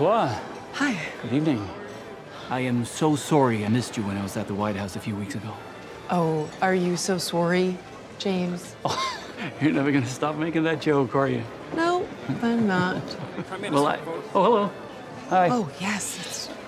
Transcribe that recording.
Toi. Hi. Good evening. I am so sorry I missed you when I was at the White House a few weeks ago. Oh, are you so sorry, James? Oh, you're never gonna stop making that joke, are you? No, I'm not. Well, I. Oh, hello. Hi. Oh, yes, it's